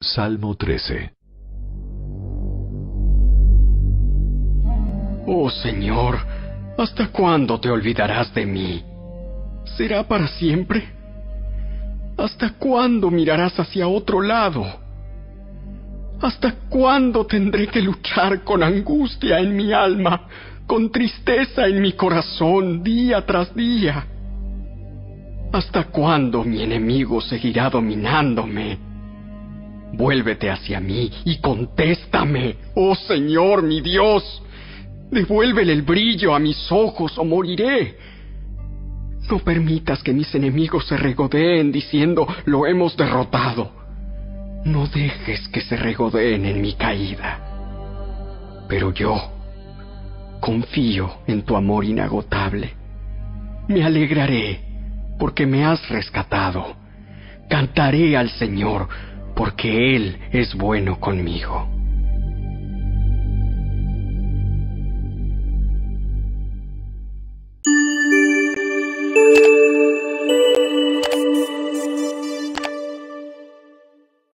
Salmo 13 Oh Señor, ¿hasta cuándo te olvidarás de mí? ¿Será para siempre? ¿Hasta cuándo mirarás hacia otro lado? ¿Hasta cuándo tendré que luchar con angustia en mi alma, con tristeza en mi corazón, día tras día? ¿Hasta cuándo mi enemigo seguirá dominándome? Vuélvete hacia mí y contéstame, oh Señor mi Dios. Devuélvele el brillo a mis ojos o moriré. No permitas que mis enemigos se regodeen diciendo lo hemos derrotado. No dejes que se regodeen en mi caída. Pero yo confío en tu amor inagotable. Me alegraré porque me has rescatado. Cantaré al Señor porque Él es bueno conmigo.